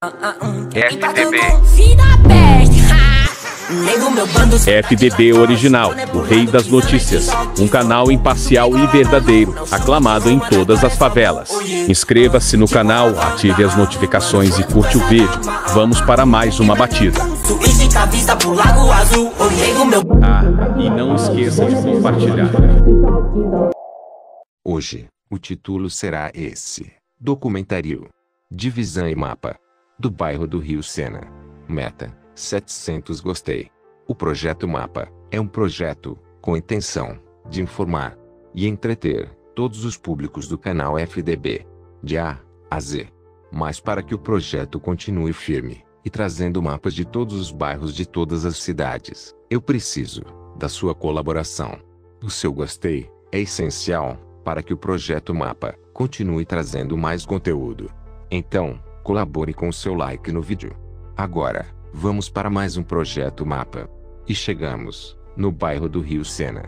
FBB. FBB Original, o Rei das Notícias. Um canal imparcial e verdadeiro, aclamado em todas as favelas. Inscreva-se no canal, ative as notificações e curte o vídeo. Vamos para mais uma batida. Ah, e não esqueça de compartilhar. Hoje, o título será esse: Documentário Divisão e Mapa do bairro do Rio Sena. Meta: 700 gostei. O projeto Mapa é um projeto com intenção de informar e entreter todos os públicos do canal FDB, de A a Z. Mas para que o projeto continue firme e trazendo mapas de todos os bairros de todas as cidades, eu preciso da sua colaboração. O seu gostei é essencial para que o projeto Mapa continue trazendo mais conteúdo. Então, colabore com seu like no vídeo. Agora, vamos para mais um projeto Mapa. E chegamos no bairro do Rio Sena.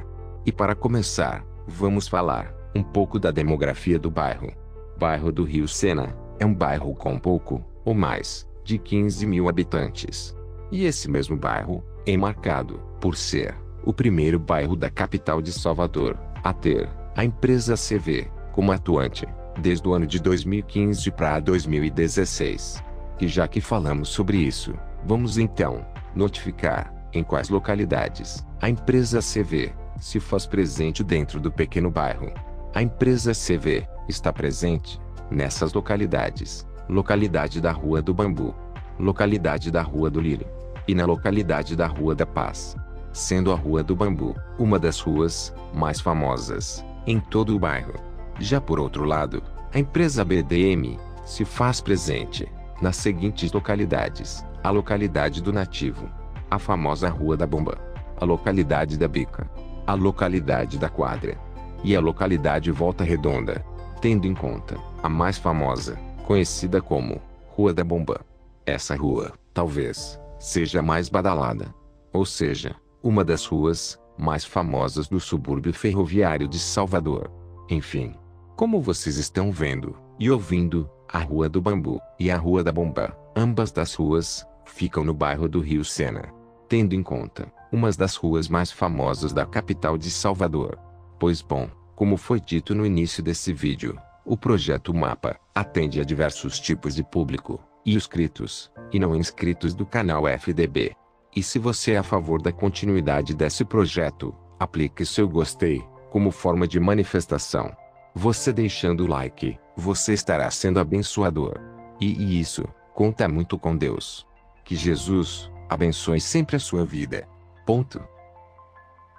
E para começar, vamos falar um pouco da demografia do bairro. Bairro do Rio Sena é um bairro com pouco, ou mais, de 15 mil habitantes. E esse mesmo bairro é marcado por ser o primeiro bairro da capital de Salvador a ter a empresa CV, como atuante, desde o ano de 2015 para 2016. E já que falamos sobre isso, vamos então notificar em quais localidades a empresa CV se faz presente dentro do pequeno bairro. A empresa CV está presente nessas localidades: localidade da Rua do Bambu, localidade da Rua do Lírio e na localidade da Rua da Paz, sendo a Rua do Bambu uma das ruas mais famosas em todo o bairro. Já por outro lado, a empresa BDM se faz presente nas seguintes localidades: a localidade do Nativo, a famosa Rua da Bomba, a localidade da Bica, a localidade da Quadra e a localidade Volta Redonda, tendo em conta a mais famosa, conhecida como Rua da Bomba. Essa rua, talvez, seja a mais badalada, ou seja, uma das ruas mais famosas do subúrbio ferroviário de Salvador. Enfim, como vocês estão vendo e ouvindo, a Rua do Bambu e a Rua da Bomba, ambas das ruas, ficam no bairro do Rio Sena, tendo em conta umas das ruas mais famosas da capital de Salvador. Pois bom, como foi dito no início desse vídeo, o projeto Mapa atende a diversos tipos de público, inscritos e não inscritos do canal FDB. E se você é a favor da continuidade desse projeto, aplique seu gostei, como forma de manifestação. Você deixando o like, você estará sendo abençoador. E, isso, conta muito com Deus. Que Jesus, abençoe sempre a sua vida. Ponto.